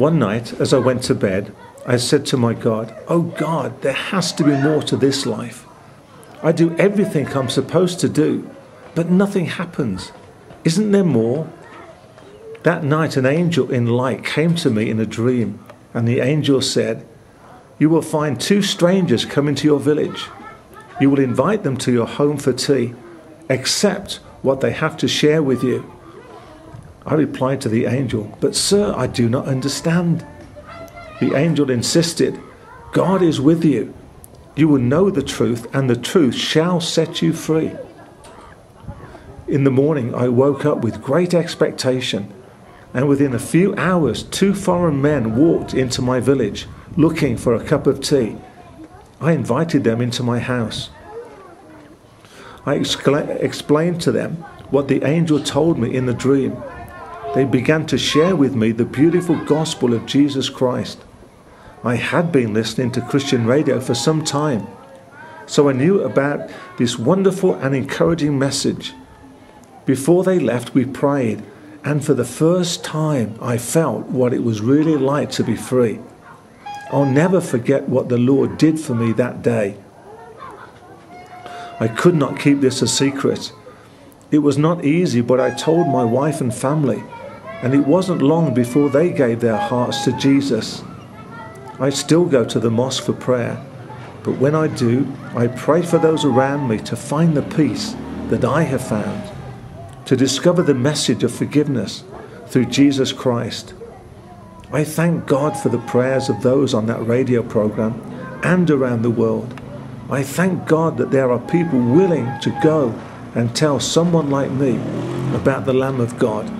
One night, as I went to bed, I said to my God, Oh God, there has to be more to this life. I do everything I'm supposed to do, but nothing happens. Isn't there more? That night, an angel in light came to me in a dream, and the angel said, You will find two strangers coming to your village. You will invite them to your home for tea, accept what they have to share with you. I replied to the angel, But sir, I do not understand. The angel insisted, God is with you. You will know the truth, and the truth shall set you free. In the morning, I woke up with great expectation, and within a few hours, two foreign men walked into my village looking for a cup of tea. I invited them into my house. I explained to them what the angel told me in the dream. They began to share with me the beautiful gospel of Jesus Christ. I had been listening to Christian radio for some time, so I knew about this wonderful and encouraging message. Before they left, we prayed, and for the first time, I felt what it was really like to be free. I'll never forget what the Lord did for me that day. I could not keep this a secret. It was not easy, but I told my wife and family, and it wasn't long before they gave their hearts to Jesus. I still go to the mosque for prayer, but when I do, I pray for those around me to find the peace that I have found to discover the message of forgiveness through Jesus Christ. I thank God for the prayers of those on that radio program and around the world. I thank God that there are people willing to go and tell someone like me about the Lamb of God